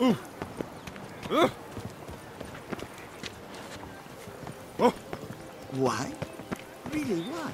oh Why? Really, why?